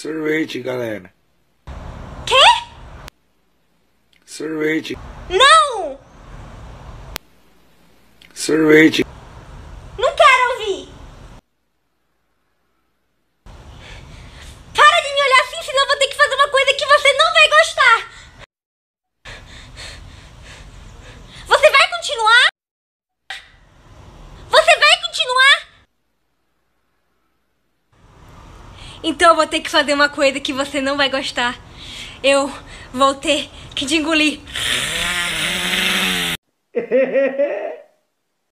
Sorvete, galera. Quê? Sorvete. Não! Sorvete. Não quero ouvir! Para de me olhar assim, senão eu vou ter que fazer uma coisa que você não vai gostar! Você vai continuar? Você vai continuar? Então eu vou ter que fazer uma coisa que você não vai gostar. Eu vou ter que te engolir.